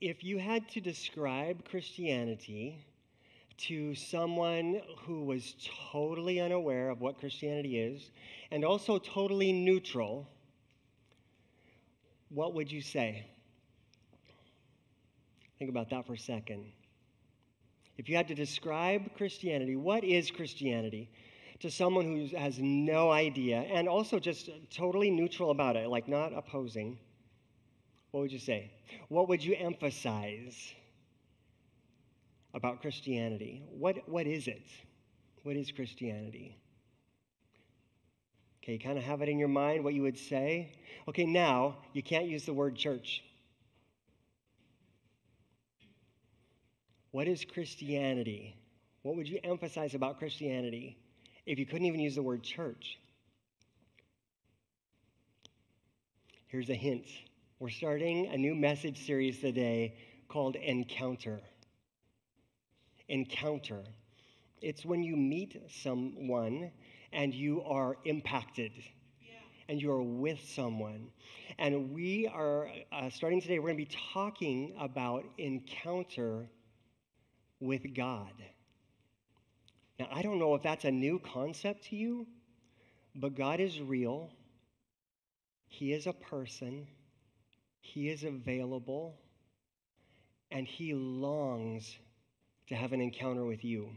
if you had to describe Christianity to someone who was totally unaware of what Christianity is and also totally neutral, what would you say? Think about that for a second. If you had to describe Christianity, what is Christianity? To someone who has no idea and also just totally neutral about it, like not opposing, what would you say? What would you emphasize about Christianity? What, what is it? What is Christianity? Okay, you kind of have it in your mind what you would say. Okay, now you can't use the word church. What is Christianity? What would you emphasize about Christianity if you couldn't even use the word church? Here's a hint. We're starting a new message series today called Encounter. Encounter. It's when you meet someone and you are impacted and you are with someone. And we are, uh, starting today, we're going to be talking about encounter with God. Now, I don't know if that's a new concept to you, but God is real. He is a person, He is available, and He longs to have an encounter with you.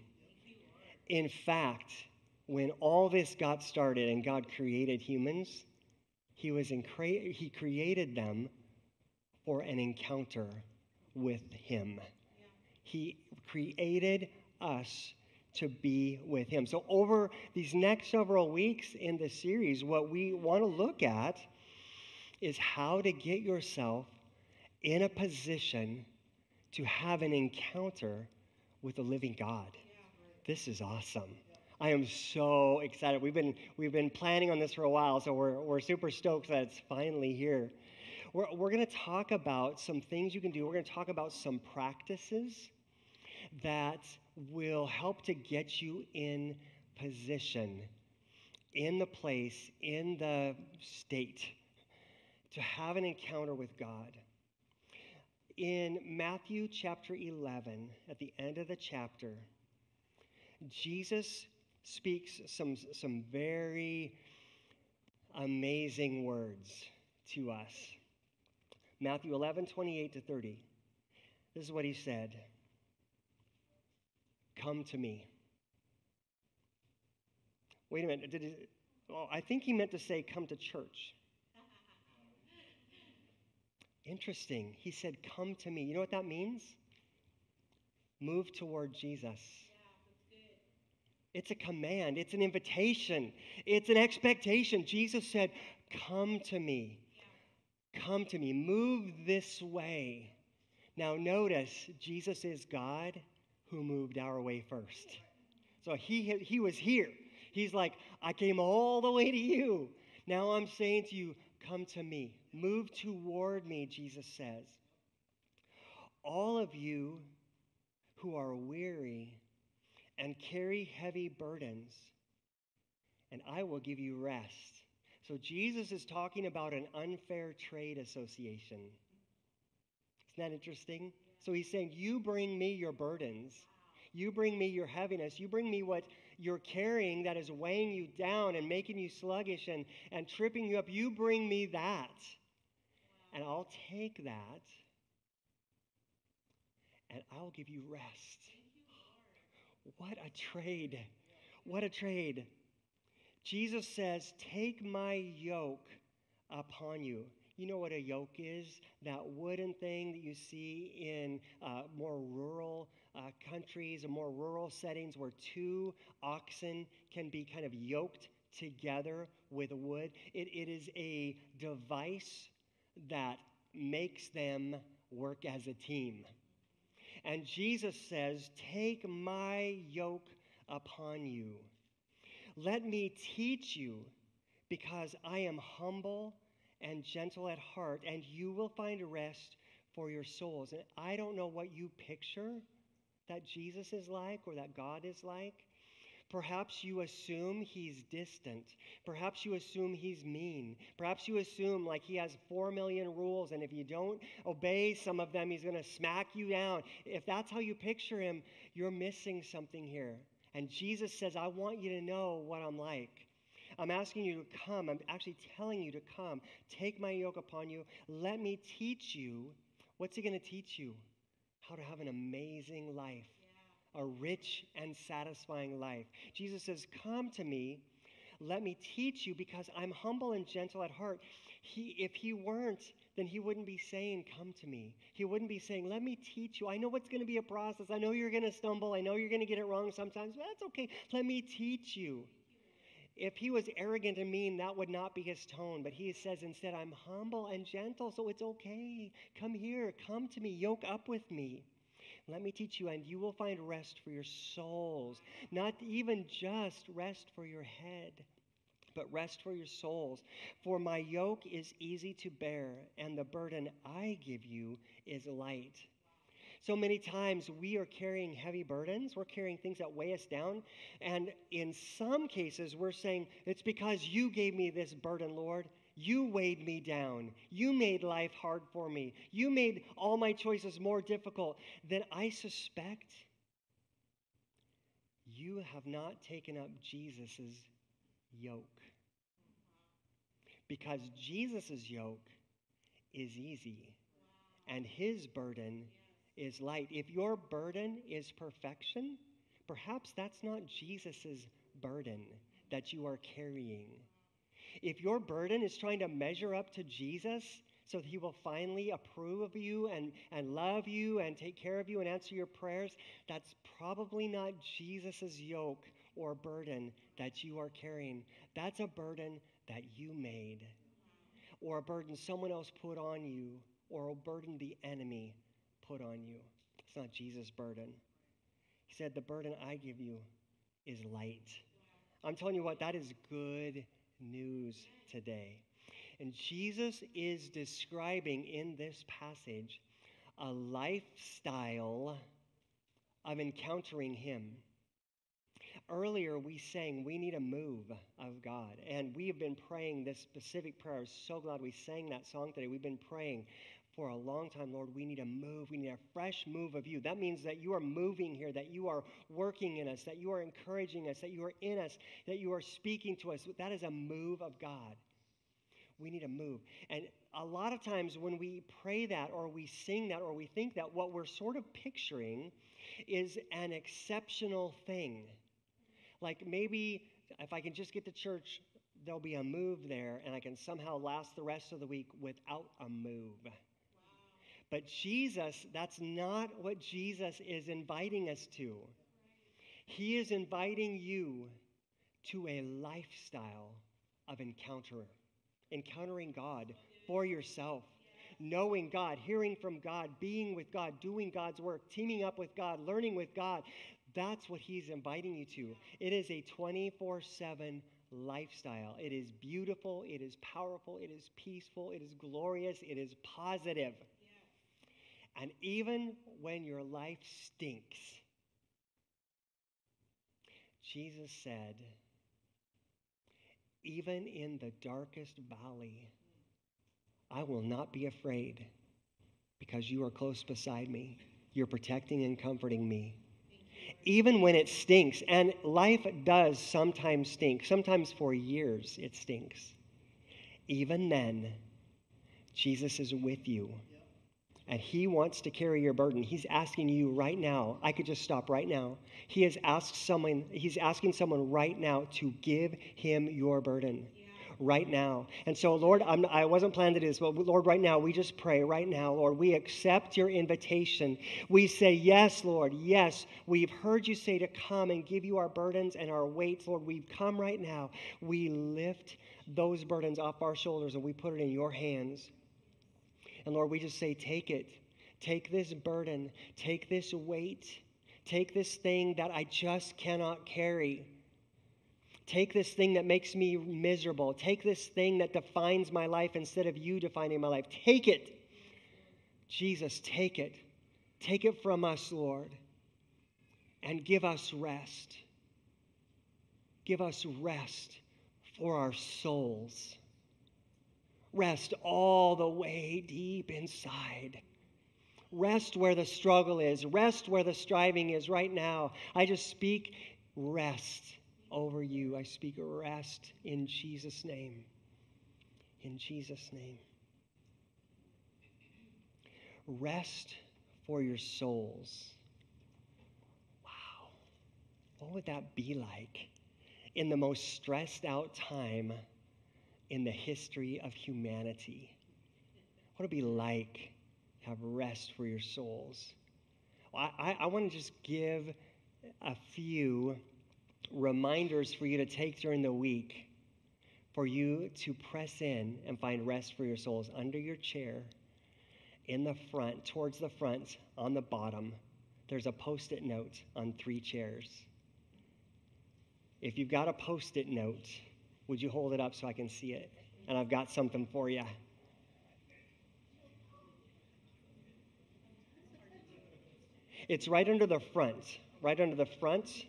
In fact, when all this got started and God created humans, He was in cre- He created them for an encounter with Him. He created us to be with Him. So, over these next several weeks in the series, what we want to look at is how to get yourself in a position to have an encounter with the living God. This is awesome. I am so excited. We've been, we've been planning on this for a while, so we're, we're super stoked that it's finally here. We're, we're going to talk about some things you can do. We're going to talk about some practices that will help to get you in position, in the place, in the state to have an encounter with God. In Matthew chapter 11, at the end of the chapter, Jesus speaks some, some very amazing words to us. Matthew 11, 28 to 30. This is what he said Come to me. Wait a minute. Did he, oh, I think he meant to say, Come to church. Interesting. He said, Come to me. You know what that means? Move toward Jesus. It's a command, it's an invitation, it's an expectation. Jesus said, Come to me. Come to me. Move this way. Now, notice, Jesus is God who moved our way first. So he, he was here. He's like, I came all the way to you. Now I'm saying to you, come to me. Move toward me, Jesus says. All of you who are weary and carry heavy burdens, and I will give you rest. So Jesus is talking about an unfair trade association. Isn't that interesting? So he's saying, You bring me your burdens. You bring me your heaviness. You bring me what you're carrying that is weighing you down and making you sluggish and, and tripping you up. You bring me that. And I'll take that and I'll give you rest. What a trade. What a trade. Jesus says, Take my yoke upon you. You know what a yoke is? That wooden thing that you see in uh, more rural uh, countries and more rural settings where two oxen can be kind of yoked together with wood. It, it is a device that makes them work as a team. And Jesus says, Take my yoke upon you. Let me teach you, because I am humble and gentle at heart, and you will find rest for your souls. And I don't know what you picture that Jesus is like or that God is like, Perhaps you assume he's distant. Perhaps you assume he's mean. Perhaps you assume like he has four million rules, and if you don't obey some of them, he's going to smack you down. If that's how you picture him, you're missing something here. And Jesus says, I want you to know what I'm like. I'm asking you to come. I'm actually telling you to come. Take my yoke upon you. Let me teach you. What's he going to teach you? How to have an amazing life a rich and satisfying life. Jesus says, Come to me, let me teach you, because I'm humble and gentle at heart. He, if he weren't, then he wouldn't be saying, Come to me. He wouldn't be saying, Let me teach you. I know what's going to be a process. I know you're going to stumble. I know you're going to get it wrong sometimes, but that's okay. Let me teach you. If he was arrogant and mean, that would not be his tone. But he says instead, I'm humble and gentle, so it's okay. Come here, come to me, yoke up with me. Let me teach you, and you will find rest for your souls. Not even just rest for your head, but rest for your souls. For my yoke is easy to bear, and the burden I give you is light. So many times we are carrying heavy burdens. We're carrying things that weigh us down. And in some cases, we're saying, It's because you gave me this burden, Lord. You weighed me down. You made life hard for me. You made all my choices more difficult. Then I suspect you have not taken up Jesus' yoke. Because Jesus' yoke is easy and his burden is light. If your burden is perfection, perhaps that's not Jesus' burden that you are carrying. If your burden is trying to measure up to Jesus so that he will finally approve of you and, and love you and take care of you and answer your prayers, that's probably not Jesus' yoke or burden that you are carrying. That's a burden that you made, or a burden someone else put on you, or a burden the enemy put on you. It's not Jesus' burden. He said, The burden I give you is light. I'm telling you what, that is good news today. And Jesus is describing in this passage a lifestyle of encountering Him. Earlier, we sang, We need a move of God. And we have been praying this specific prayer. I'm so glad we sang that song today. We've been praying for a long time, Lord, we need a move. We need a fresh move of you. That means that you are moving here, that you are working in us, that you are encouraging us, that you are in us, that you are speaking to us. That is a move of God. We need a move. And a lot of times when we pray that or we sing that or we think that, what we're sort of picturing is an exceptional thing. Like maybe if I can just get to church, there'll be a move there and I can somehow last the rest of the week without a move. But Jesus, that's not what Jesus is inviting us to. He is inviting you to a lifestyle of encounter, encountering God for yourself, knowing God, hearing from God, being with God, doing God's work, teaming up with God, learning with God. That's what He's inviting you to. It is a 24 7 lifestyle. It is beautiful, it is powerful, it is peaceful, it is glorious, it is positive. And even when your life stinks, Jesus said, even in the darkest valley, I will not be afraid because you are close beside me. You're protecting and comforting me. Even when it stinks, and life does sometimes stink, sometimes for years it stinks. Even then, Jesus is with you and he wants to carry your burden. He's asking you right now. I could just stop right now. He has asked someone, he's asking someone right now to give him your burden. Right now. And so, Lord, I'm, I wasn't planning to do this, but Lord, right now, we just pray right now, Lord, we accept your invitation. We say, Yes, Lord, yes, we've heard you say to come and give you our burdens and our weights. Lord, we've come right now. We lift those burdens off our shoulders and we put it in your hands. And Lord, we just say, take it. Take this burden. Take this weight. Take this thing that I just cannot carry. Take this thing that makes me miserable. Take this thing that defines my life instead of you defining my life. Take it. Jesus, take it. Take it from us, Lord, and give us rest. give us rest for our souls. Rest all the way deep inside. Rest where the struggle is. Rest where the striving is right now. I just speak rest over you. I speak rest in Jesus' name. In Jesus' name. Rest for your souls. Wow. What would that be like in the most stressed out time in the history of humanity? What would it be like to have rest for your souls? I, I want to just give a few reminders for you to take during the week for you to press in and find rest for your souls under your chair, in the front, towards the front, on the bottom. There's a post it note on three chairs. If you've got a post it note, would you hold it up so I can see it? And I've got something for you. It's right under the front, right under the front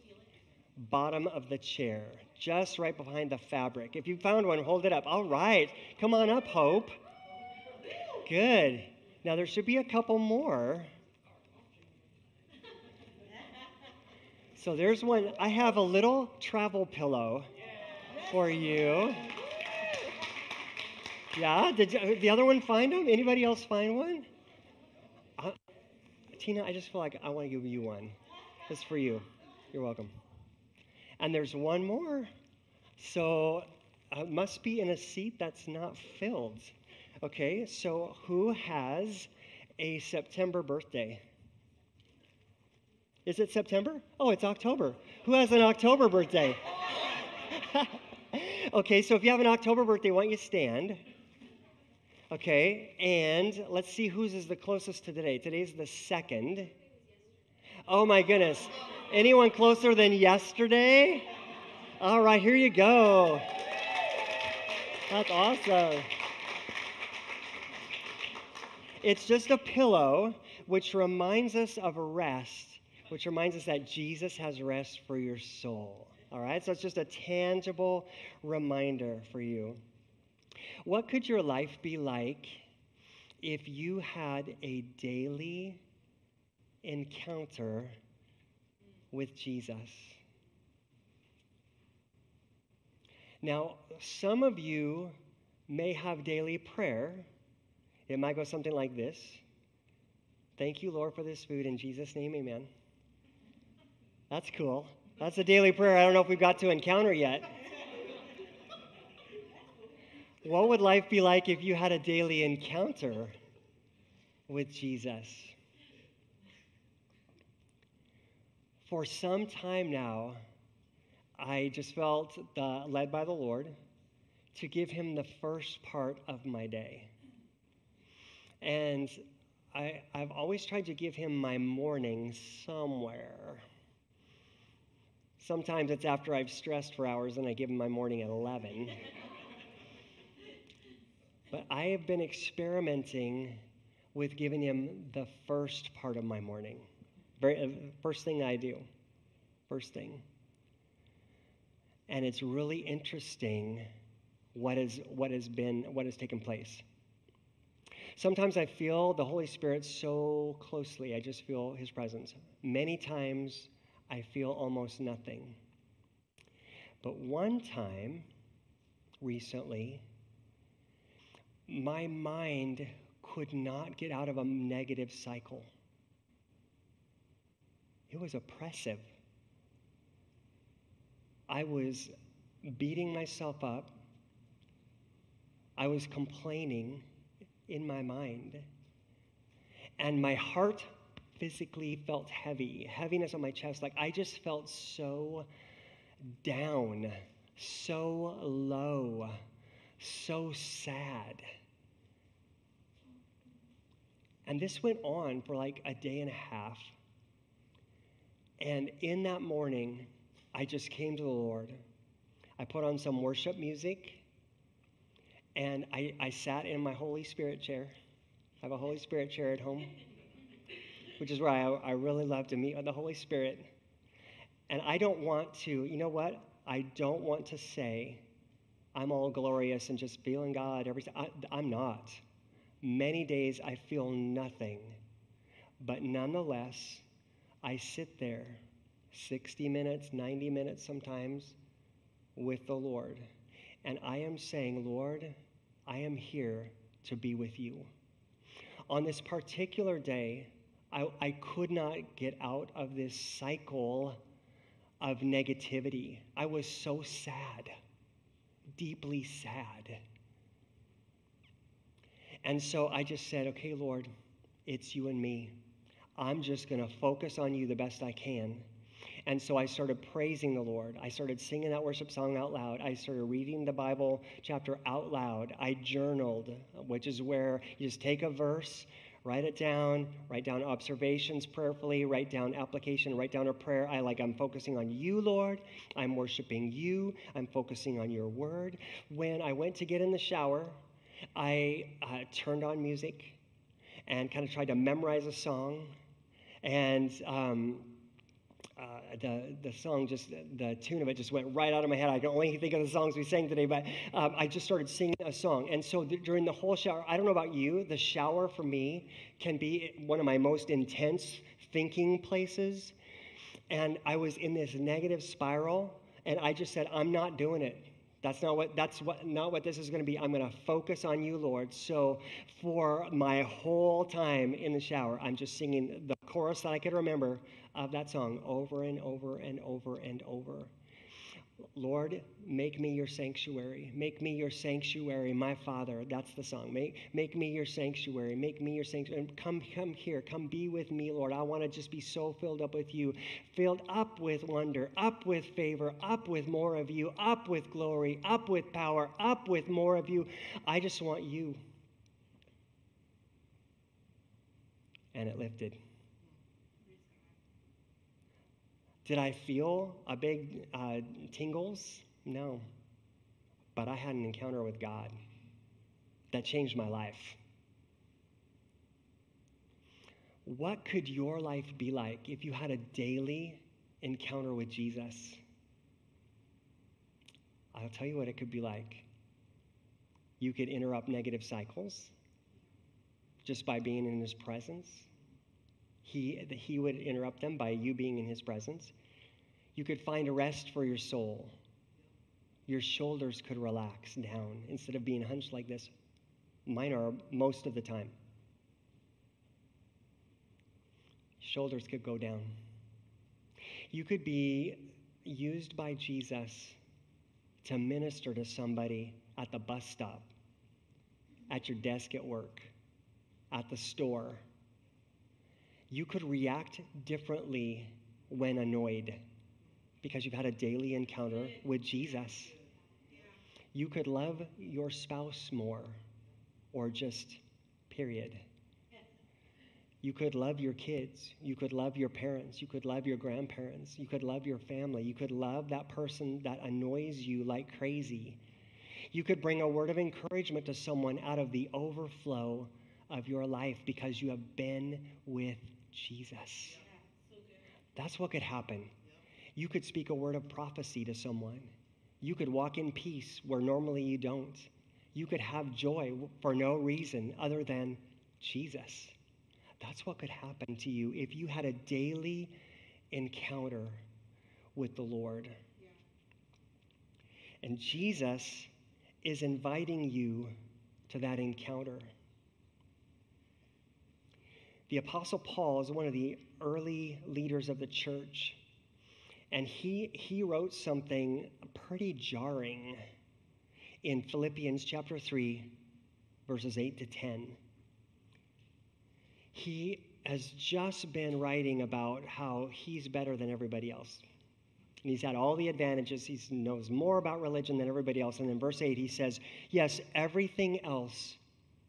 bottom of the chair, just right behind the fabric. If you found one, hold it up. All right. Come on up, Hope. Good. Now, there should be a couple more. So there's one. I have a little travel pillow for you. Yeah, did you, the other one find them? Anybody else find one? Uh, Tina, I just feel like I want to give you one. It's for you. You're welcome. And there's one more. So uh, must be in a seat that's not filled. Okay, so who has a September birthday? Is it September? Oh, it's October. Who has an October birthday? okay, so if you have an October birthday, why don't you stand? Okay, and let's see whose is the closest to today. Today's the second. Oh my goodness. Anyone closer than yesterday? All right, here you go. That's awesome. It's just a pillow which reminds us of rest, which reminds us that Jesus has rest for your soul. All right, so it's just a tangible reminder for you. What could your life be like if you had a daily encounter with Jesus. Now, some of you may have daily prayer. It might go something like this Thank you, Lord, for this food. In Jesus' name, amen. That's cool. That's a daily prayer I don't know if we've got to encounter yet. what would life be like if you had a daily encounter with Jesus? for some time now, I just felt the, led by the Lord to give him the first part of my day. And I, I've always tried to give him my morning somewhere. Sometimes it's after I've stressed for hours and I give him my morning at 11. but I have been experimenting with giving him the first part of my morning. Very, uh, first thing I do. First thing. And it's really interesting what, is, what has been, what has taken place. Sometimes I feel the Holy Spirit so closely, I just feel his presence. Many times I feel almost nothing. But one time recently, my mind could not get out of a negative cycle. It was oppressive. I was beating myself up. I was complaining in my mind. And my heart physically felt heavy, heaviness on my chest. Like I just felt so down, so low, so sad. And this went on for like a day and a half. And in that morning, I just came to the Lord. I put on some worship music and I, I sat in my Holy Spirit chair. I have a Holy Spirit chair at home, which is where I, I really love to meet with the Holy Spirit. And I don't want to, you know what? I don't want to say I'm all glorious and just feeling God every. I'm not. Many days I feel nothing. But nonetheless, I sit there 60 minutes, 90 minutes sometimes with the Lord. And I am saying, Lord, I am here to be with you. On this particular day, I, I could not get out of this cycle of negativity. I was so sad, deeply sad. And so I just said, okay, Lord, it's you and me. I'm just going to focus on you the best I can. And so I started praising the Lord. I started singing that worship song out loud. I started reading the Bible chapter out loud. I journaled, which is where you just take a verse, write it down, write down observations prayerfully, write down application, write down a prayer. I like, I'm focusing on you, Lord. I'm worshiping you. I'm focusing on your word. When I went to get in the shower, I uh, turned on music and kind of tried to memorize a song. And um, uh, the, the song just, the tune of it just went right out of my head. I can only think of the songs we sang today, but um, I just started singing a song. And so th- during the whole shower, I don't know about you, the shower for me can be one of my most intense thinking places. And I was in this negative spiral, and I just said, I'm not doing it. That's not what that's what not what this is going to be. I'm going to focus on you, Lord. So for my whole time in the shower, I'm just singing the chorus that I could remember of that song over and over and over and over. Lord, make me your sanctuary. Make me your sanctuary, my Father. That's the song. Make, make me your sanctuary. Make me your sanctuary. Come, come here. Come be with me, Lord. I want to just be so filled up with you, filled up with wonder, up with favor, up with more of you, up with glory, up with power, up with more of you. I just want you. And it lifted. Did I feel a big uh, tingles? No. But I had an encounter with God that changed my life. What could your life be like if you had a daily encounter with Jesus? I'll tell you what it could be like. You could interrupt negative cycles just by being in his presence. He, he would interrupt them by you being in his presence. You could find a rest for your soul. Your shoulders could relax down instead of being hunched like this. Mine are most of the time. Shoulders could go down. You could be used by Jesus to minister to somebody at the bus stop, at your desk at work, at the store. You could react differently when annoyed because you've had a daily encounter with Jesus. You could love your spouse more, or just period. You could love your kids. You could love your parents. You could love your grandparents. You could love your family. You could love that person that annoys you like crazy. You could bring a word of encouragement to someone out of the overflow of your life because you have been with Jesus. That's what could happen. You could speak a word of prophecy to someone. You could walk in peace where normally you don't. You could have joy for no reason other than Jesus. That's what could happen to you if you had a daily encounter with the Lord. And Jesus is inviting you to that encounter. The Apostle Paul is one of the early leaders of the church. And he, he wrote something pretty jarring in Philippians chapter 3, verses 8 to 10. He has just been writing about how he's better than everybody else. And he's had all the advantages. He knows more about religion than everybody else. And in verse 8, he says, Yes, everything else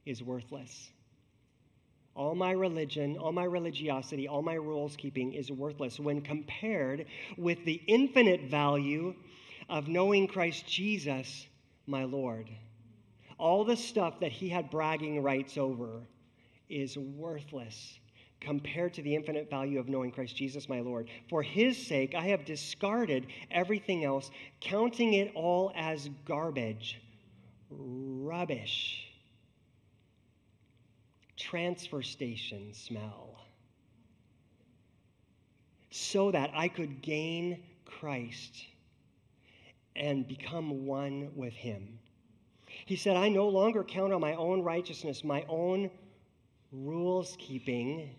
is worthless. All my religion, all my religiosity, all my rules keeping is worthless when compared with the infinite value of knowing Christ Jesus, my Lord. All the stuff that he had bragging rights over is worthless compared to the infinite value of knowing Christ Jesus my Lord. For his sake, I have discarded everything else, counting it all as garbage, rubbish, transfer station smell, so that I could gain Christ and become one with him. He said, I no longer count on my own righteousness, my own rules keeping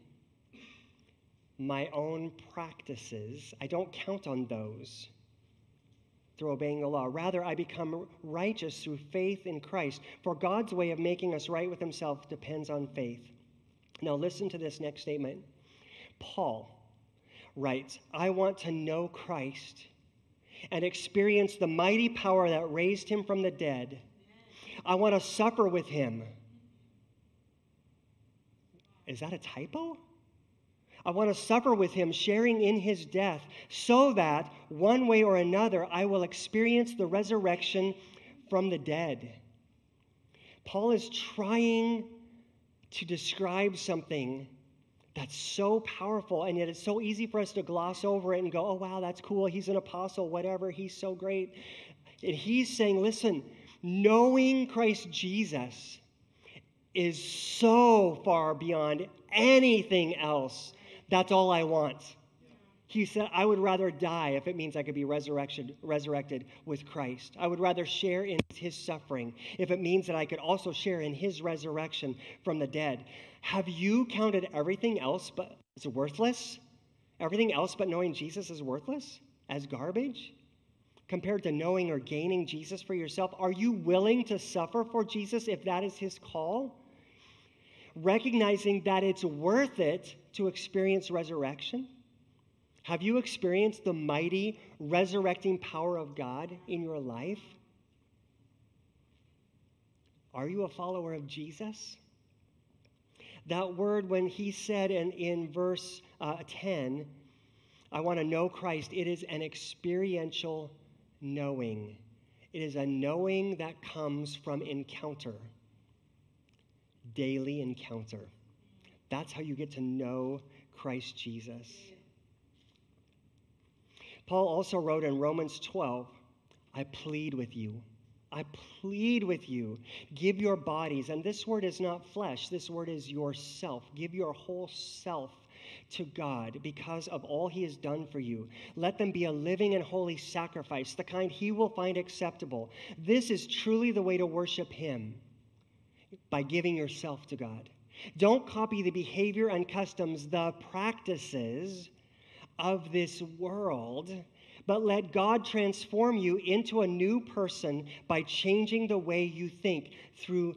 my own practices. I don't count on those through obeying the law. Rather, I become righteous through faith in Christ. For God's way of making us right with Himself depends on faith. Now, listen to this next statement. Paul writes, I want to know Christ and experience the mighty power that raised him from the dead. I want to suffer with him. Is that a typo? I want to suffer with him, sharing in his death, so that one way or another I will experience the resurrection from the dead. Paul is trying to describe something that's so powerful, and yet it's so easy for us to gloss over it and go, oh, wow, that's cool. He's an apostle, whatever. He's so great. And he's saying, listen, knowing Christ Jesus is so far beyond anything else that's all I want. He said, I would rather die if it means I could be resurrected, resurrected with Christ. I would rather share in his suffering if it means that I could also share in his resurrection from the dead. Have you counted everything else but as worthless? Everything else but knowing Jesus is worthless? As garbage? Compared to knowing or gaining Jesus for yourself? Are you willing to suffer for Jesus if that is his call? Recognizing that it's worth it to experience resurrection? Have you experienced the mighty resurrecting power of God in your life? Are you a follower of Jesus? That word, when he said in, in verse uh, 10, I want to know Christ, it is an experiential knowing. It is a knowing that comes from encounter daily encounter. That's how you get to know Christ Jesus. Paul also wrote in Romans 12, I plead with you. I plead with you. Give your bodies, and this word is not flesh, this word is yourself. Give your whole self to God because of all he has done for you. Let them be a living and holy sacrifice, the kind he will find acceptable. This is truly the way to worship him by giving yourself to God. Don't copy the behavior and customs, the practices of this world, but let God transform you into a new person by changing the way you think through,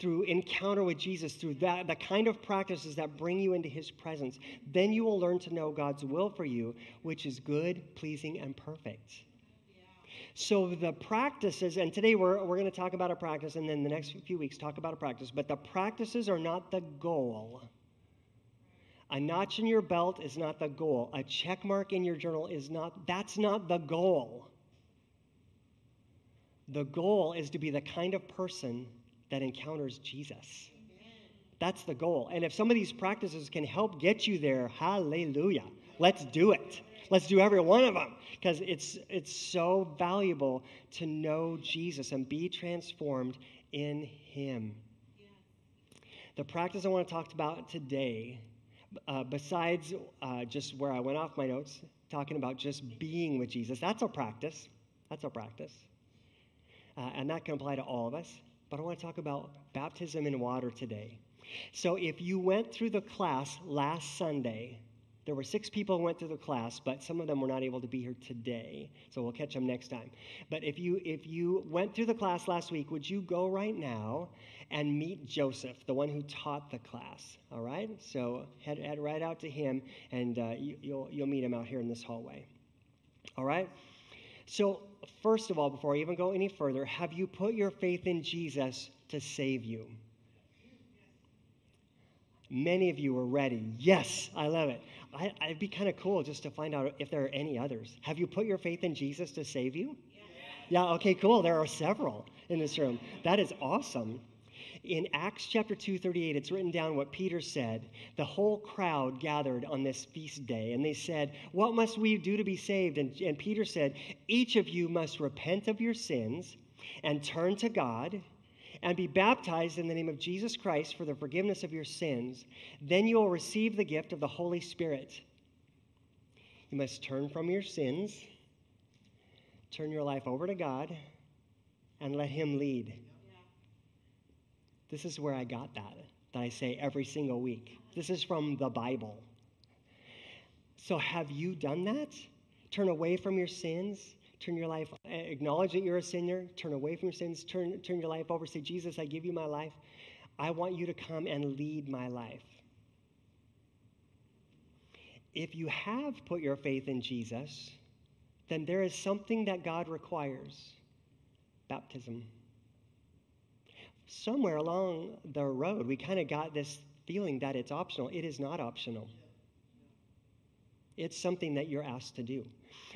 through encounter with Jesus, through that, the kind of practices that bring you into his presence. Then you will learn to know God's will for you, which is good, pleasing, and perfect. So the practices, and today we're, we're going to talk about a practice, and then the next few weeks talk about a practice, but the practices are not the goal. A notch in your belt is not the goal. A check mark in your journal is not, that's not the goal. The goal is to be the kind of person that encounters Jesus. That's the goal. And if some of these practices can help get you there, hallelujah. Let's do it. Let's do every one of them because it's, it's so valuable to know Jesus and be transformed in Him. The practice I want to talk about today, uh, besides uh, just where I went off my notes, talking about just being with Jesus, that's a practice. That's a practice. Uh, and that can apply to all of us. But I want to talk about baptism in water today. So if you went through the class last Sunday, there were six people who went through the class, but some of them were not able to be here today. So we'll catch them next time. But if you if you went through the class last week, would you go right now and meet Joseph, the one who taught the class? All right. So head, head right out to him, and uh, you, you'll you'll meet him out here in this hallway. All right. So first of all, before I even go any further, have you put your faith in Jesus to save you? Many of you are ready. Yes, I love it. I, it'd be kind of cool just to find out if there are any others. Have you put your faith in Jesus to save you? Yeah, yeah okay, cool. There are several in this room. That is awesome. in Acts chapter 2, 38, it's written down what Peter said. The whole crowd gathered on this feast day, and they said, What must we do to be saved? And, and Peter said, Each of you must repent of your sins and turn to God and be baptized in the name of Jesus Christ for the forgiveness of your sins. Then you will receive the gift of the Holy Spirit. You must turn from your sins, turn your life over to God, and let Him lead. This is where I got that, that I say every single week. This is from the Bible. So, have you done that? Turn away from your sins, turn your life, uh, acknowledge that you're a sinner, turn away from your sins, turn, turn your life over, say, Jesus, I give you my life. I want you to come and lead my life. If you have put your faith in Jesus, then there is something that God requires baptism somewhere along the road, we kind of got this feeling that it's optional. It is not optional. It's something that you're asked to do.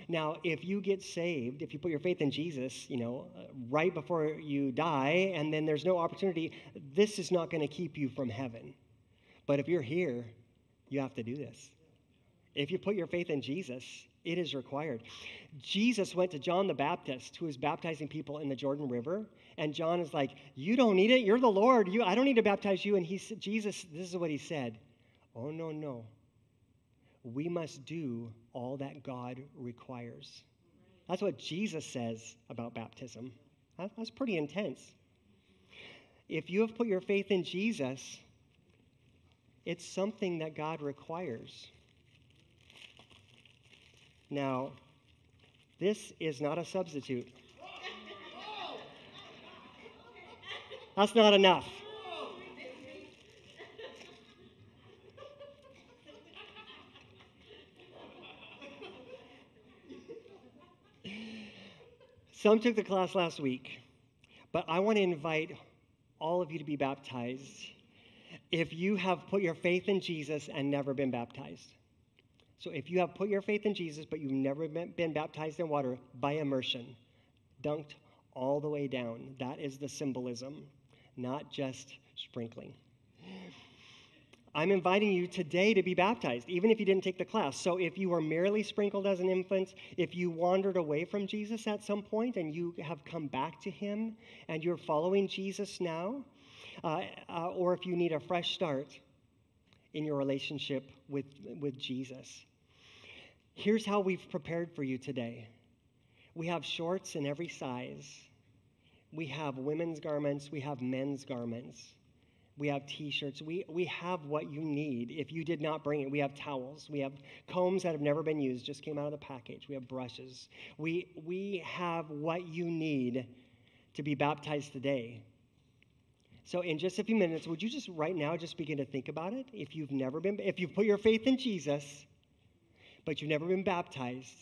Now, if you get saved, if you put your faith in Jesus, you know, uh, right before you die, and then there's no opportunity, this is not going to keep you from heaven. But if you're here, you have to do this. If you put your faith in Jesus, it is required. Jesus went to John the Baptist, who was baptizing people in the Jordan River, and John is like, "You don't need it. You're the Lord. You, I don't need to baptize you." And he Jesus, this is what he said. Oh no, no. We must do all that God requires. That's what Jesus says about baptism. That's pretty intense. If you have put your faith in Jesus, it's something that God requires. Now, this is not a substitute. That's not enough. Some took the class last week, but I want to invite all of you to be baptized if you have put your faith in Jesus and never been baptized. So if you have put your faith in Jesus, but you've never been baptized in water by immersion, dunked all the way down, that is the symbolism, not just sprinkling. I'm inviting you today to be baptized, even if you didn't take the class. So, if you were merely sprinkled as an infant, if you wandered away from Jesus at some point and you have come back to Him and you're following Jesus now, uh, uh, or if you need a fresh start in your relationship with, with Jesus, Here's how we've prepared for you today we have shorts in every size, we have women's garments, we have men's garments. We have t shirts. We, we have what you need if you did not bring it. We have towels. We have combs that have never been used, just came out of the package. We have brushes. We, we have what you need to be baptized today. So, in just a few minutes, would you just right now just begin to think about it? If you've never been, if you've put your faith in Jesus, but you've never been baptized,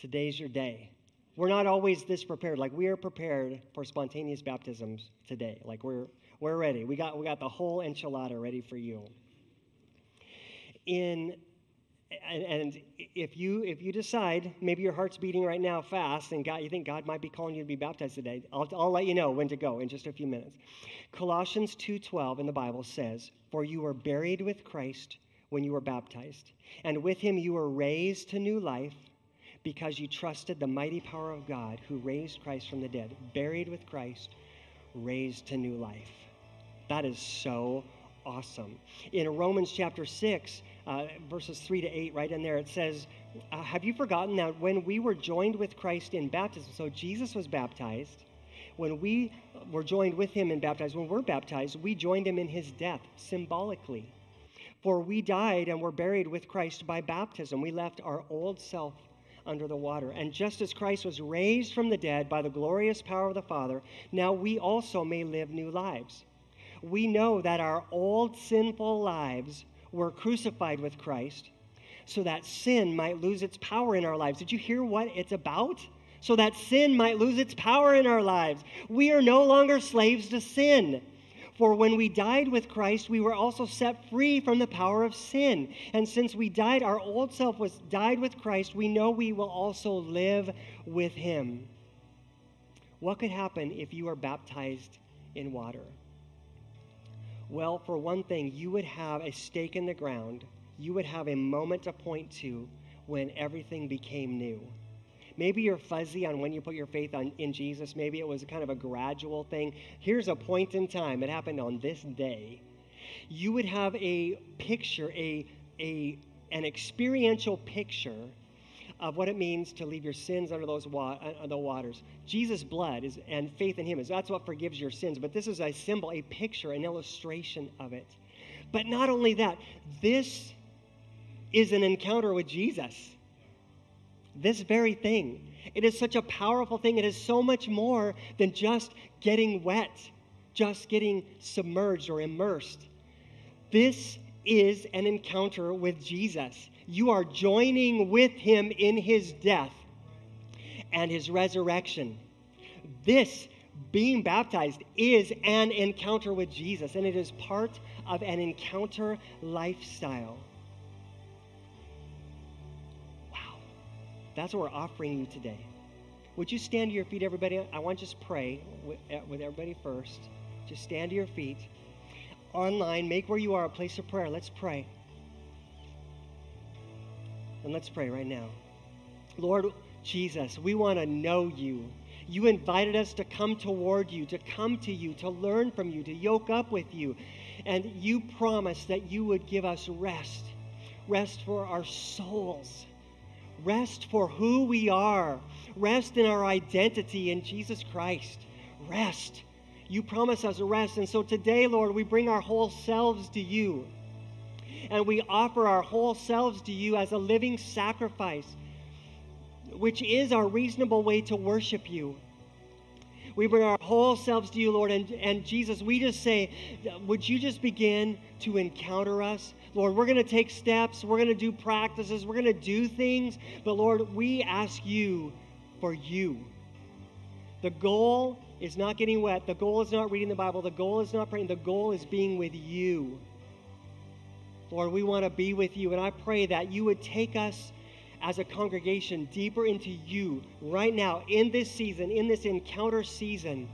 today's your day. We're not always this prepared. Like we are prepared for spontaneous baptisms today. Like we're we're ready. We got we got the whole enchilada ready for you. In and, and, if you if you decide maybe your heart's beating right now fast and God you think God might be calling you to be baptized today, I'll, I'll let you know when to go in just a few minutes. Colossians 2:12 in the Bible says, "For you were buried with Christ when you were baptized. And with him you were raised to new life because you trusted the mighty power of God who raised Christ from the dead, buried with Christ, raised to new life. That is so awesome. In Romans chapter 6, uh, verses 3 to 8, right in there, it says, uh, Have you forgotten that when we were joined with Christ in baptism, so Jesus was baptized, when we were joined with him in baptism, when we're baptized, we joined him in his death symbolically. For we died and were buried with Christ by baptism. We left our old self under the water. And just as Christ was raised from the dead by the glorious power of the Father, now we also may live new lives. We know that our old sinful lives were crucified with Christ so that sin might lose its power in our lives. Did you hear what it's about? So that sin might lose its power in our lives. We are no longer slaves to sin. For when we died with Christ, we were also set free from the power of sin. And since we died, our old self was died with Christ, we know we will also live with him. What could happen if you are baptized in water? Well, for one thing, you would have a stake in the ground. You would have a moment to point to when everything became new. Maybe you're fuzzy on when you put your faith on, in Jesus. Maybe it was kind of a gradual thing. Here's a point in time. It happened on this day. You would have a picture, a, a, an experiential picture of what it means to leave your sins under those wa- uh, the waters. Jesus' blood is, and faith in Him is that's what forgives your sins. But this is a symbol, a picture, an illustration of it. But not only that, this is an encounter with Jesus. This very thing. It is such a powerful thing. It is so much more than just getting wet, just getting submerged or immersed. This is an encounter with Jesus. You are joining with him in his death and his resurrection. This, being baptized, is an encounter with Jesus, and it is part of an encounter lifestyle. Wow. That's what we're offering you today. Would you stand to your feet, everybody? I want to just pray with, eh, with everybody first. Just stand to your feet. Online, make where you are a place of prayer. Let's pray. And let's pray right now. Lord Jesus, we want to know you. You invited us to come toward you, to come to you, to learn from you, to yoke up with you. And you promised that you would give us rest rest for our souls, rest for who we are, rest in our identity in Jesus Christ. Rest. You promise us rest. And so today, Lord, we bring our whole selves to you and we offer our whole selves to you as a living sacrifice, which is our reasonable way to worship you. We bring our whole selves to you, Lord. And, and Jesus, we just say, would you just begin to encounter us? Lord, we're going to take steps, we're going to do practices, we're going to do things. But Lord, we ask you for you. The goal is not getting wet. The goal is not reading the Bible. The goal is not praying. The goal is being with you. Lord, we want to be with you. And I pray that you would take us as a congregation deeper into you right now in this season, in this encounter season.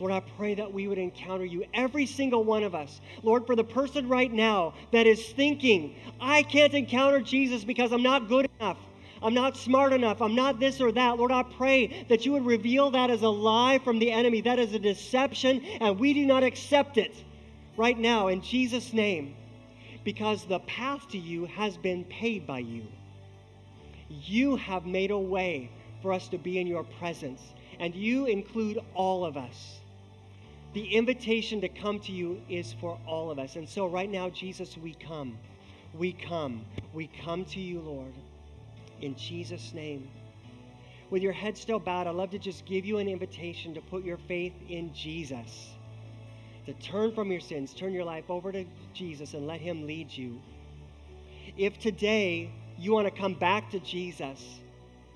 Lord, I pray that we would encounter you, every single one of us. Lord, for the person right now that is thinking, I can't encounter Jesus because I'm not good enough. I'm not smart enough. I'm not this or that. Lord, I pray that you would reveal that as a lie from the enemy. That is a deception, and we do not accept it right now in Jesus' name because the path to you has been paid by you. You have made a way for us to be in your presence, and you include all of us. The invitation to come to you is for all of us. And so, right now, Jesus, we come. We come. We come to you, Lord, in Jesus' name. With your head still bowed, I'd love to just give you an invitation to put your faith in Jesus to turn from your sins, turn your life over to Jesus, and let Him lead you. If today you want to come back to Jesus,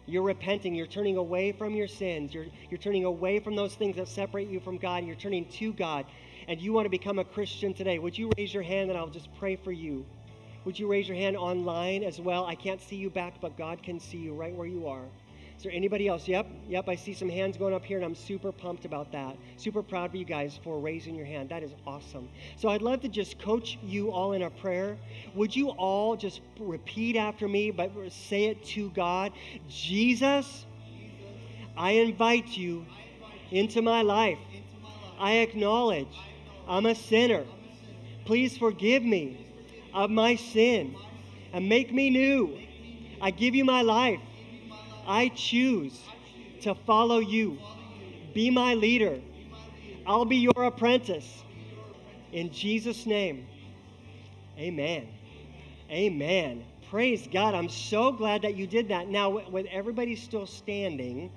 you're repenting, you're turning away from your sins, you're, you're turning away from those things that separate you from God, and you're turning to God, and you want to become a Christian today, would you raise your hand and I'll just pray for you? Would you raise your hand online as well? I can't see you back, but God can see you right where you are. Is there anybody else? Yep, yep, I see some hands going up here, and I'm super pumped about that. Super proud of you guys for raising your hand. That is awesome. So I'd love to just coach you all in a prayer. Would you all just repeat after me, but say it to God? Jesus, I invite you into my life. I acknowledge I'm a sinner. Please forgive me of my sin and make me new. I give you my life. I choose to follow you. Be my leader. I'll be your apprentice. In Jesus' name, amen. Amen. Praise God. I'm so glad that you did that. Now, with everybody still standing,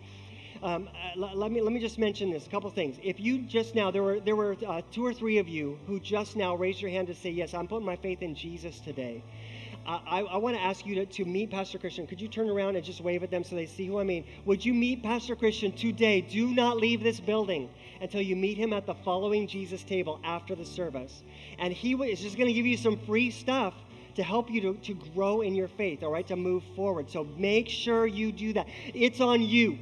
um, uh, let, me, let me just mention this a couple things. If you just now, there were, there were uh, two or three of you who just now raised your hand to say, Yes, I'm putting my faith in Jesus today. I, I want to ask you to, to meet Pastor Christian. Could you turn around and just wave at them so they see who I mean? Would you meet Pastor Christian today? Do not leave this building until you meet him at the following Jesus table after the service. And he is just going to give you some free stuff to help you to, to grow in your faith, all right, to move forward. So make sure you do that. It's on you.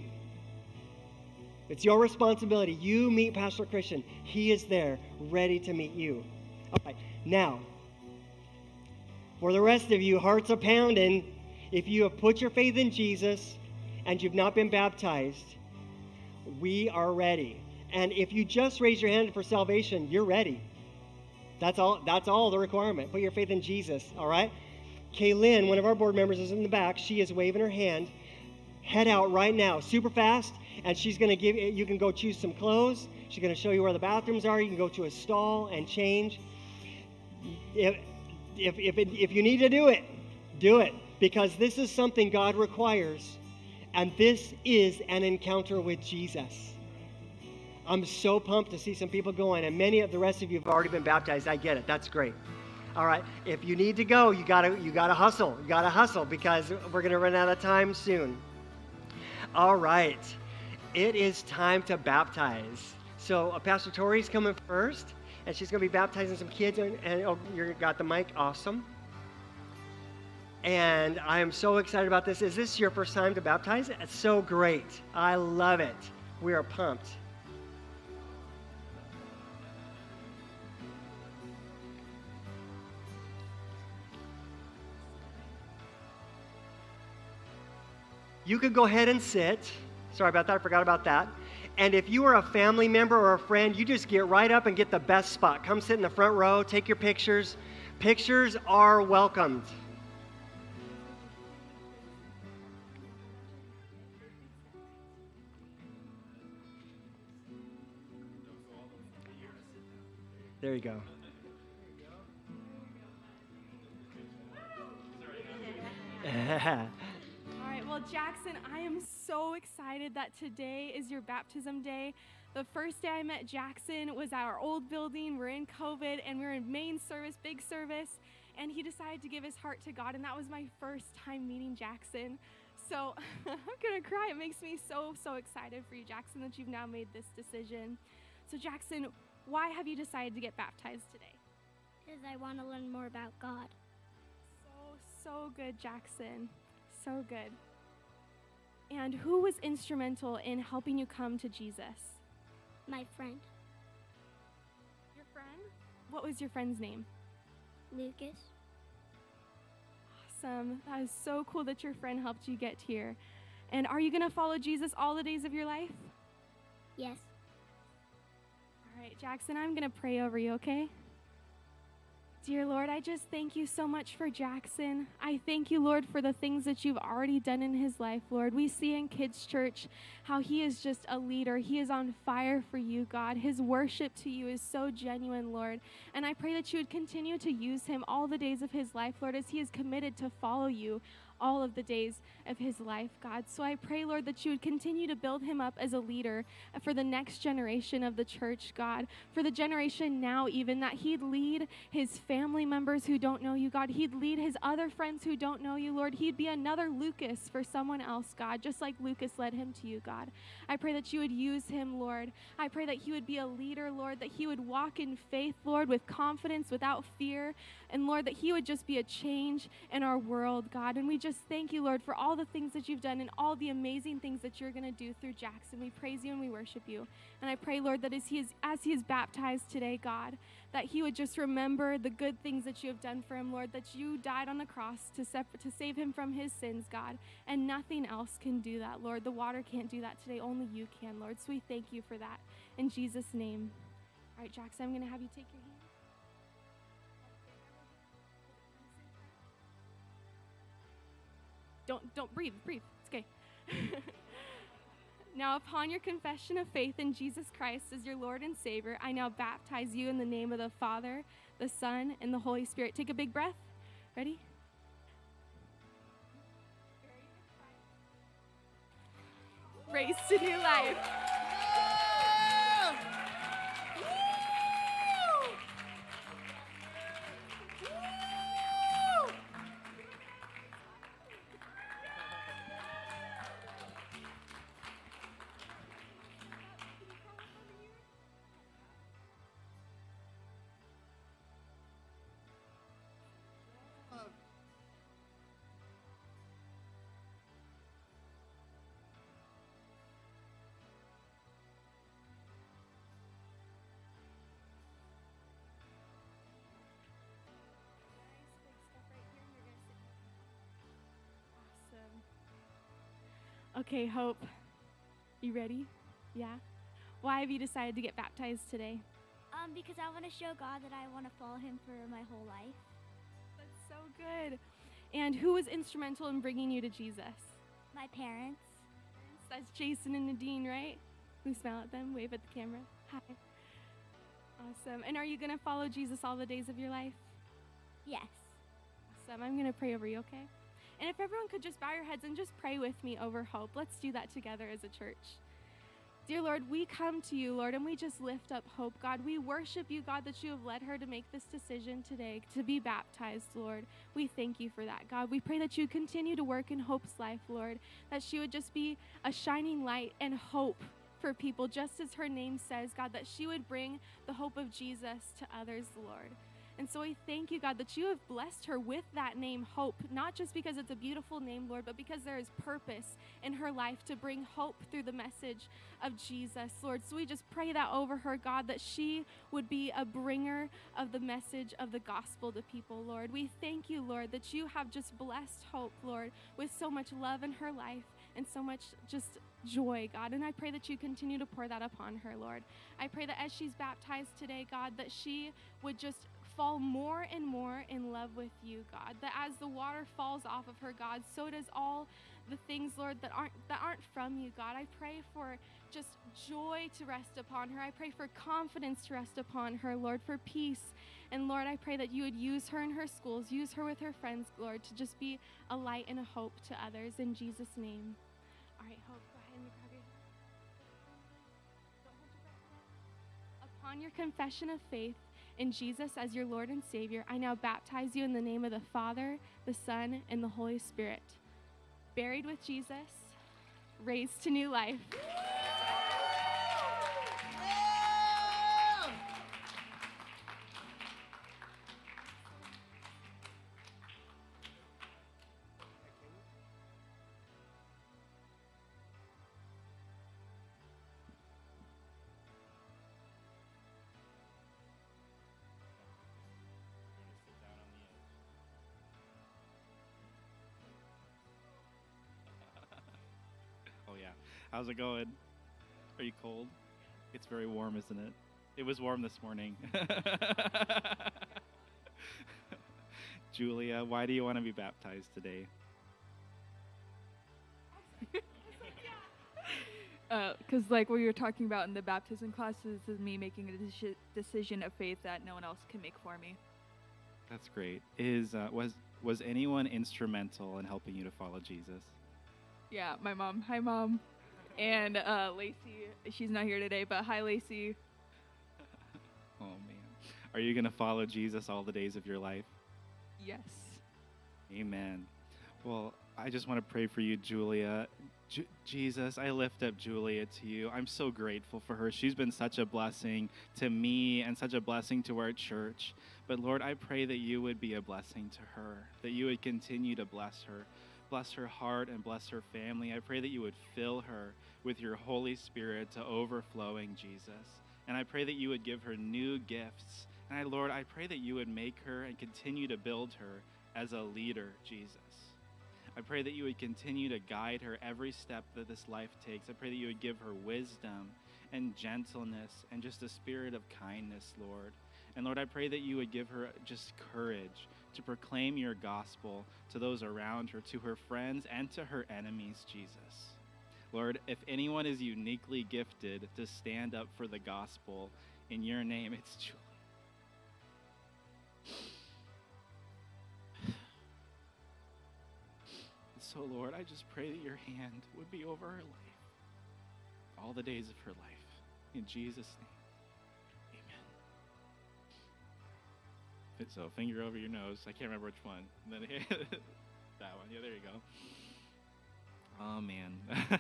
It's your responsibility. You meet Pastor Christian. He is there ready to meet you. All right. Now, for the rest of you, hearts are pounding. If you have put your faith in Jesus and you've not been baptized, we are ready. And if you just raise your hand for salvation, you're ready. That's all. That's all the requirement. Put your faith in Jesus. All right. Kaylin, one of our board members, is in the back. She is waving her hand. Head out right now, super fast, and she's to give you. You can go choose some clothes. She's to show you where the bathrooms are. You can go to a stall and change. If if, it, if you need to do it, do it because this is something God requires, and this is an encounter with Jesus. I'm so pumped to see some people going, and many of the rest of you have already been baptized. I get it. That's great. All right. If you need to go, you gotta you gotta hustle. You gotta hustle because we're gonna run out of time soon. All right. It is time to baptize. So uh, Pastor Tori's coming first, and she's gonna be baptizing some kids. And, and oh, you got the mic. Awesome. And I am so excited about this. Is this your first time to baptize? It's so great. I love it. We are pumped. You could go ahead and sit. Sorry about that. I forgot about that. And if you are a family member or a friend, you just get right up and get the best spot. Come sit in the front row, take your pictures. Pictures are welcomed. There you go. All right, well, Jackson, I am so excited that today is your baptism day. The first day I met Jackson was at our old building. We're in COVID and we are in main service, big service, and he decided to give his heart to God, and that was my first time meeting Jackson. So I'm gonna cry. It makes me so, so excited for you, Jackson, that you've now made this decision. So, Jackson, why have you decided to get baptized today? Because I want to learn more about God. So, so good, Jackson. So good. And who was instrumental in helping you come to Jesus? My friend, Your friend? What was your friend's name? Lucas. Awesome. That is so cool that your friend helped you get here. And are you going to follow Jesus all the days of your life? Yes. All right, Jackson, I'm going to pray over you, okay? Dear Lord, I just thank you so much for Jackson. I thank you, Lord, for the things that you've already done in his life, Lord. We see in Kids Church how he is just a leader. He is on fire for you, God. His worship to you is so genuine, Lord. And I pray that you would continue to use him all the days of his life, Lord, as he is committed to follow you all of the days of his life, God. So I pray, Lord, that you would continue to build him up as a leader for the next generation of the church, God, for the generation now, even, that he'd lead his family members who don't know you, God. He'd lead his other friends who don't know you, Lord. He'd be another Lucas for someone else, God, just like Lucas led him to you, God. I pray that you would use him, Lord. I pray that he would be a leader, Lord, that he would walk in faith, Lord, with confidence, without fear, and Lord, that he would just be a change in our world, God. And we just thank you, Lord, for all the things that you've done and all the amazing things that you're going to do through Jackson. We praise you and we worship you. And I pray, Lord, that as he is as he is baptized today, God, that he would just remember the good things that you have done for him, Lord, that you died on the cross to sep- to save him from his sins, God, and nothing else can do that, Lord. The water can't do that today, only you can, Lord. So we thank you for that in Jesus name. All right, Jackson, I'm going to have you take your hand. Don't don't breathe, breathe. It's okay. now, upon your confession of faith in Jesus Christ as your Lord and Savior, I now baptize you in the name of the Father, the Son, and the Holy Spirit. Take a big breath. Ready? Raised to new life. Okay, Hope. You ready? Yeah? Why have you decided to get baptized today? Um, because I want to show God that I want to follow Him for my whole life. That's so good. And who was instrumental in bringing you to Jesus? My parents. That's Jason and Nadine, right? We smile at them, wave at the camera. Hi. Awesome. And are you going to follow Jesus all the days of your life? Yes. Awesome. I'm going to pray over you, okay? And if everyone could just bow your heads and just pray with me over hope, let's do that together as a church. Dear Lord, we come to you, Lord, and we just lift up hope. God, we worship you, God, that you have led her to make this decision today to be baptized, Lord. We thank you for that, God. We pray that you continue to work in Hope's life, Lord, that she would just be a shining light and hope for people, just as her name says, God, that she would bring the hope of Jesus to others, Lord. And so we thank you, God, that you have blessed her with that name, Hope, not just because it's a beautiful name, Lord, but because there is purpose in her life to bring hope through the message of Jesus, Lord. So we just pray that over her, God, that she would be a bringer of the message of the gospel to people, Lord. We thank you, Lord, that you have just blessed Hope, Lord, with so much love in her life and so much just joy, God. And I pray that you continue to pour that upon her, Lord. I pray that as she's baptized today, God, that she would just fall more and more in love with you, God. That as the water falls off of her, God, so does all the things, Lord, that aren't that aren't from you, God. I pray for just joy to rest upon her. I pray for confidence to rest upon her, Lord, for peace. And Lord, I pray that you would use her in her schools, use her with her friends, Lord, to just be a light and a hope to others in Jesus' name. All right, Hope, go ahead. Upon your confession of faith, in Jesus as your Lord and Savior, I now baptize you in the name of the Father, the Son, and the Holy Spirit. Buried with Jesus, raised to new life. How's it going? Are you cold? It's very warm, isn't it? It was warm this morning. Julia, why do you want to be baptized today? because Uh, like what you were talking about in the baptism classes is me making a deci- decision of faith that no one else can make for me. That's great. Is uh, was was anyone instrumental in helping you to follow Jesus? Yeah, my mom. Hi, mom. And uh, Lacey. She's not here today, but hi, Lacey. Oh man. Are you going to follow Jesus all the days of your life? Yes. Amen. Well, I just want to pray for you, Julia. Ju- Jesus, I lift up Julia to you. I'm so grateful for her. She's been such a blessing to me and such a blessing to our church. But Lord, I pray that you would be a blessing to her, that you would continue to bless her. Bless her heart and bless her family. I pray that you would fill her with your Holy Spirit to overflowing, Jesus. And I pray that you would give her new gifts. And I, Lord, I pray that you would make her and continue to build her as a leader, Jesus. I pray that you would continue to guide her every step that this life takes. I pray that you would give her wisdom and gentleness and just a spirit of kindness, Lord. And Lord, I pray that you would give her just courage to proclaim your gospel to those around her, to her friends, and to her enemies, Jesus. Lord, if anyone is uniquely gifted to stand up for the gospel in your name, it's Julia. So, Lord, I just pray that your hand would be over her life all the days of her life. In Jesus' name, amen. So, finger over your nose. I can't remember which one. And then that one. Yeah, there you go. Oh, man.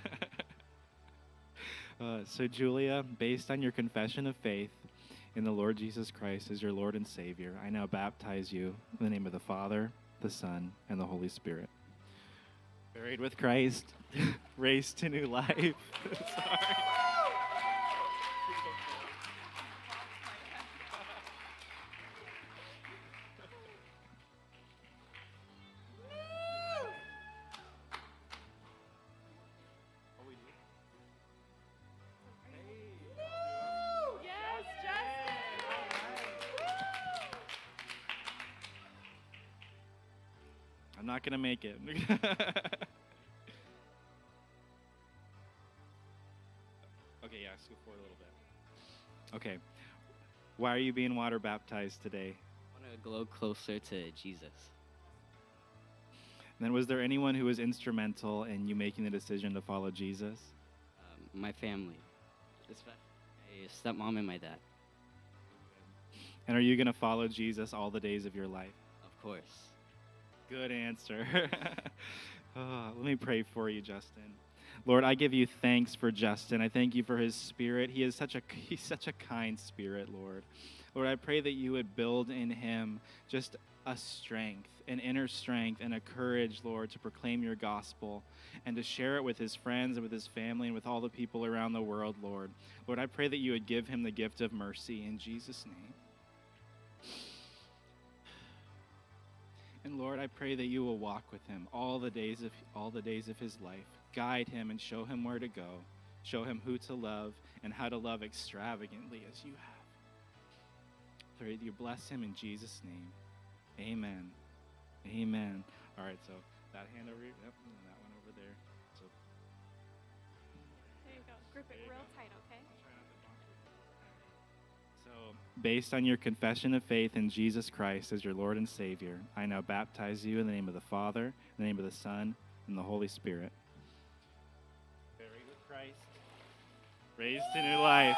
uh, so, Julia, based on your confession of faith in the Lord Jesus Christ as your Lord and Savior, I now baptize you in the name of the Father, the Son, and the Holy Spirit buried with Christ, raised to new life. Sorry. Make it. okay, yeah, scoot forward a little bit. Okay. Why are you being water baptized today? I want to glow closer to Jesus. And then, was there anyone who was instrumental in you making the decision to follow Jesus? Um, my family, especially my stepmom and my dad, And are you going to follow Jesus all the days of your life? of course. Good answer. Oh, let me pray for you, Justin. Lord, I give you thanks for Justin. I thank you for his spirit. He is such a he's such a kind spirit, Lord. Lord, I pray that you would build in him just a strength, an inner strength and a courage, Lord, to proclaim your gospel and to share it with his friends and with his family and with all the people around the world, Lord. Lord, I pray that you would give him the gift of mercy in Jesus name. And Lord, I pray that you will walk with him all the days of all the days of his life. Guide him and show him where to go. Show him who to love and how to love extravagantly as you have. Pray that you bless him in Jesus' name. Amen. Amen. All right, so that hand over here, yep, and that one over there. So There you go. Grip it real tight, based on your confession of faith in Jesus Christ as your Lord and Savior, I now baptize you in the name of the Father, in the name of the Son, and the Holy Spirit. Buried with Christ, raised to new life.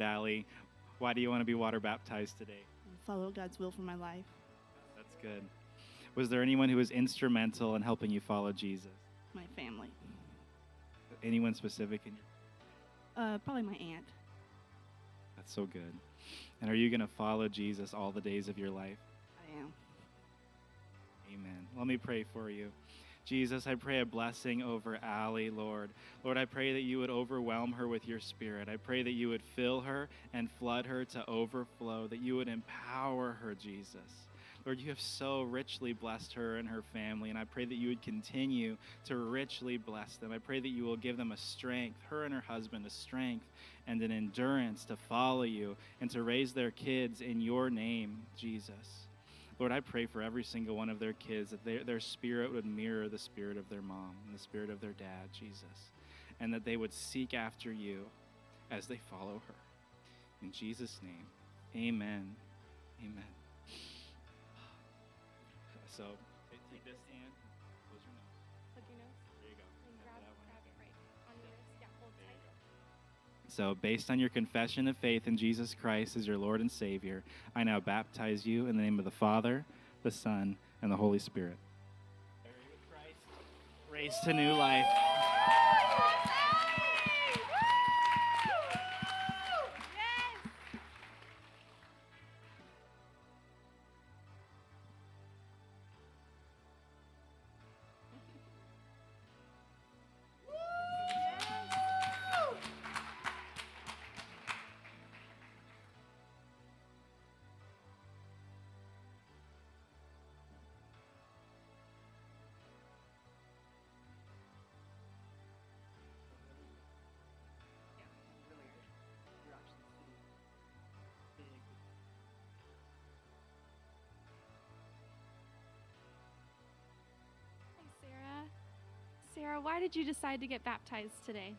Right, Allie, why do you want to be water baptized today? follow God's will for my life. That's good. Was there anyone who was instrumental in helping you follow Jesus? My family. Anyone specific in your Uh, probably my aunt. That's so good. And are you going to follow Jesus all the days of your life? I am. Amen. Let me pray for you. Jesus, I pray a blessing over Allie, Lord. Lord, I pray that you would overwhelm her with your spirit. I pray that you would fill her and flood her to overflow, that you would empower her, Jesus. Lord, you have so richly blessed her and her family, and I pray that you would continue to richly bless them. I pray that you will give them a strength, her and her husband, a strength and an endurance to follow you and to raise their kids in your name, Jesus. Lord, I pray for every single one of their kids that their, their spirit would mirror the spirit of their mom and the spirit of their dad, Jesus, and that they would seek after you as they follow her. In Jesus' name, amen. Amen. So, So, based on your confession of faith in Jesus Christ as your Lord and Savior, I now baptize you in the name of the Father, the Son, and the Holy Spirit. Raised to new life. Sarah, why did you decide to get baptized today?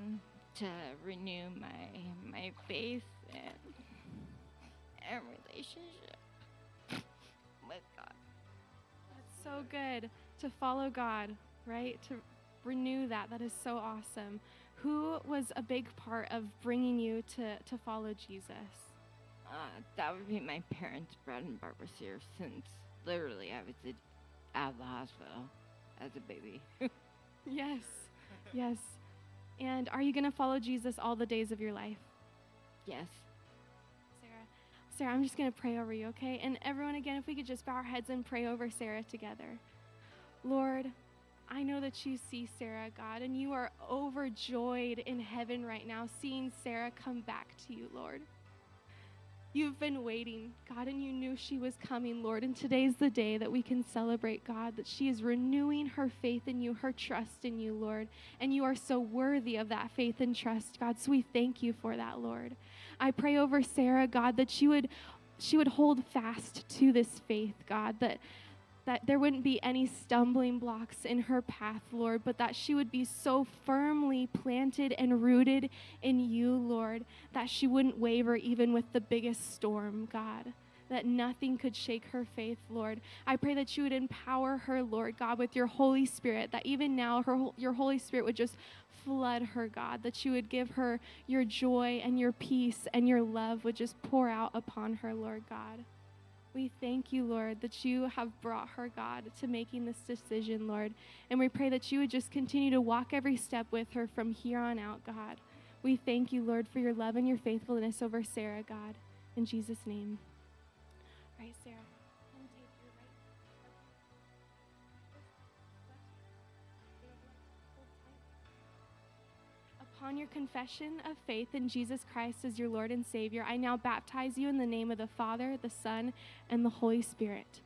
um, to renew my my faith and and relationship with God. That's so good to follow God, right? To renew that. That is so awesome. Who was a big part of bringing you to, to follow Jesus? Uh, that would be my parents, Brad and Barbara Sear, since literally I was at, at the hospital as a baby. Yes, yes. And are you going to follow Jesus all the days of your life? yes. Sarah, Sarah, I'm just going to pray over you, okay? And everyone, again, if we could just bow our heads and pray over Sarah together. Lord, I know that you see Sarah, God, and you are overjoyed in heaven right now, seeing Sarah come back to you, Lord. You've been waiting, God, and you knew she was coming, Lord. And today's the day that we can celebrate, God, that she is renewing her faith in you, her trust in you, Lord. And you are so worthy of that faith and trust, God. So we thank you for that, Lord. I pray over Sarah, God, that she would she would hold fast to this faith, God, that that there wouldn't be any stumbling blocks in her path, Lord, but that she would be so firmly planted and rooted in you, Lord, that she wouldn't waver even with the biggest storm, God. That nothing could shake her faith, Lord. I pray that you would empower her, Lord God, with your Holy Spirit, that even now her, your Holy Spirit would just flood her, God, that you would give her your joy and your peace and your love would just pour out upon her, Lord God. We thank you, Lord, that you have brought her, God, to making this decision, Lord. And we pray that you would just continue to walk every step with her from here on out, God. We thank you, Lord, for your love and your faithfulness over Sarah, God. In Jesus' name. All right, Sarah. Upon your confession of faith in Jesus Christ as your Lord and Savior, I now baptize you in the name of the Father, the Son, and the Holy Spirit.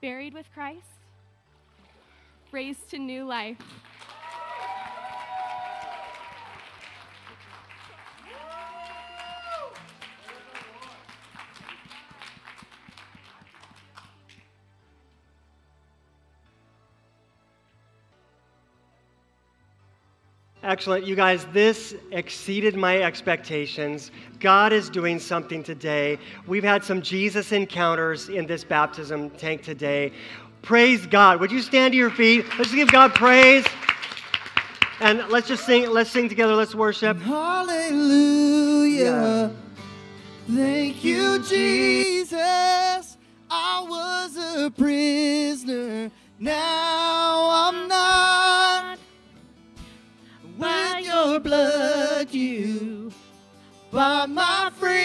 Buried with Christ, raised to new life. Excellent. You guys, this exceeded my expectations. God is doing something today. We've had some Jesus encounters in this baptism tank today. Praise God. Would you stand to your feet? Let's give God praise. And let's just sing, let's sing together, let's worship. Hallelujah. Thank you, Jesus. I was a prisoner. Now bought my freedom.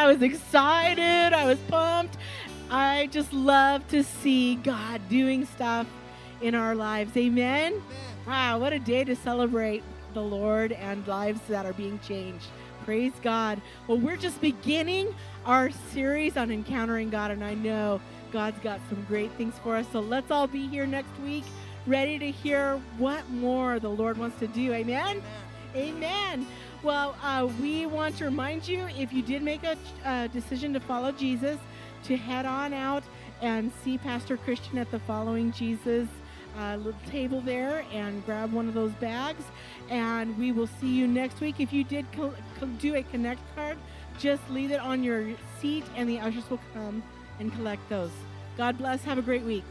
I was excited. I was pumped. I just love to see God doing stuff in our lives. Amen. Wow, what a day to celebrate the Lord and lives that are being changed. Praise God. Well, we're just beginning our series on encountering God, and I know God's got some great things for us. So let's all be here next week, ready to hear what more the Lord wants to do. Amen. Amen. Well, uh, we want to remind you if you did make a uh, decision to follow Jesus, to head on out and see Pastor Christian at the Following Jesus uh, little table there and grab one of those bags. And we will see you next week. If you did co- co- do a Connect card, just leave it on your seat and the ushers will come and collect those. God bless. Have a great week.